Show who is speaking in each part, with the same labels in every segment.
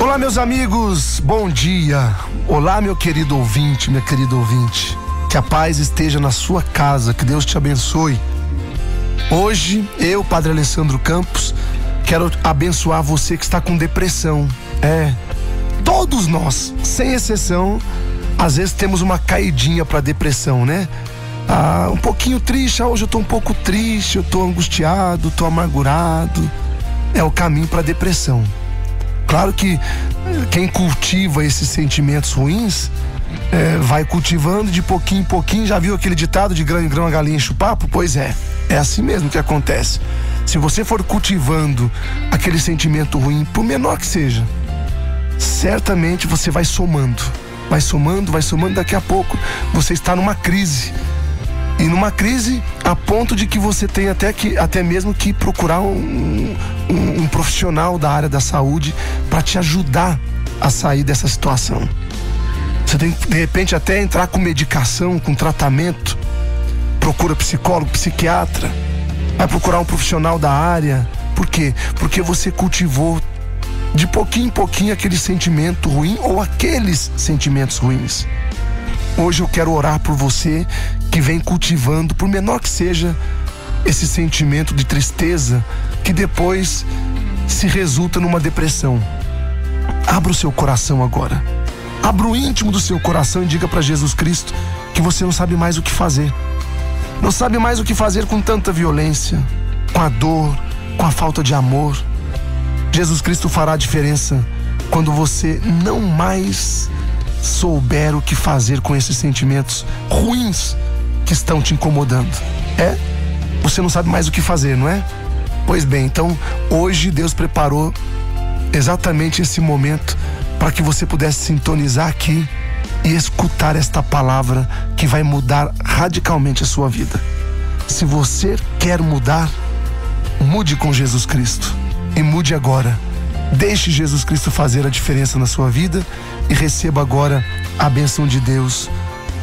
Speaker 1: Olá, meus amigos, bom dia. Olá, meu querido ouvinte, minha querida ouvinte. Que a paz esteja na sua casa, que Deus te abençoe. Hoje, eu, Padre Alessandro Campos, quero abençoar você que está com depressão. É, todos nós, sem exceção, às vezes temos uma caidinha para depressão, né? Ah, um pouquinho triste, ah, hoje eu tô um pouco triste, eu tô angustiado, tô amargurado. É o caminho para depressão. Claro que quem cultiva esses sentimentos ruins é, vai cultivando de pouquinho em pouquinho. Já viu aquele ditado de grão em grão a galinha enche o papo? Pois é, é assim mesmo que acontece. Se você for cultivando aquele sentimento ruim, por menor que seja, certamente você vai somando. Vai somando, vai somando, daqui a pouco você está numa crise. E numa crise a ponto de que você tem até, que, até mesmo que procurar um, um, um profissional da área da saúde para te ajudar a sair dessa situação. Você tem que, de repente, até entrar com medicação, com tratamento. Procura psicólogo, psiquiatra. Vai procurar um profissional da área. Por quê? Porque você cultivou de pouquinho em pouquinho aquele sentimento ruim ou aqueles sentimentos ruins. Hoje eu quero orar por você que vem cultivando, por menor que seja, esse sentimento de tristeza que depois se resulta numa depressão. Abra o seu coração agora. Abra o íntimo do seu coração e diga para Jesus Cristo que você não sabe mais o que fazer. Não sabe mais o que fazer com tanta violência, com a dor, com a falta de amor. Jesus Cristo fará a diferença quando você não mais souber o que fazer com esses sentimentos ruins que estão te incomodando. É? Você não sabe mais o que fazer, não é? Pois bem, então hoje Deus preparou exatamente esse momento para que você pudesse sintonizar aqui e escutar esta palavra que vai mudar radicalmente a sua vida. Se você quer mudar, mude com Jesus Cristo e mude agora. Deixe Jesus Cristo fazer a diferença na sua vida e receba agora a benção de Deus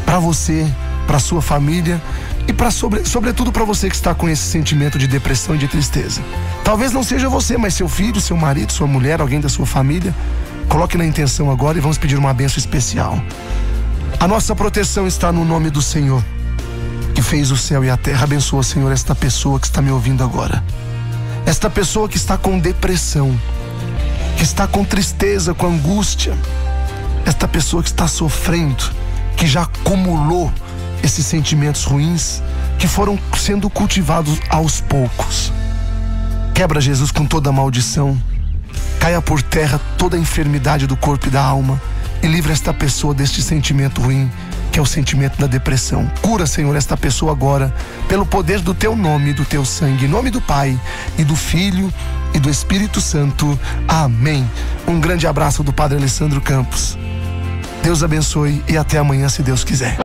Speaker 1: para você, para sua família e para sobre, sobretudo para você que está com esse sentimento de depressão e de tristeza. Talvez não seja você, mas seu filho, seu marido, sua mulher, alguém da sua família. Coloque na intenção agora e vamos pedir uma benção especial. A nossa proteção está no nome do Senhor, que fez o céu e a terra. Abençoa, Senhor, esta pessoa que está me ouvindo agora. Esta pessoa que está com depressão, que está com tristeza, com angústia. Esta pessoa que está sofrendo, que já acumulou esses sentimentos ruins que foram sendo cultivados aos poucos. Quebra Jesus com toda maldição, caia por terra toda a enfermidade do corpo e da alma e livra esta pessoa deste sentimento ruim, que é o sentimento da depressão. Cura, Senhor, esta pessoa agora, pelo poder do teu nome e do teu sangue, em nome do Pai e do Filho e do Espírito Santo. Amém. Um grande abraço do Padre Alessandro Campos. Deus abençoe e até amanhã, se Deus quiser.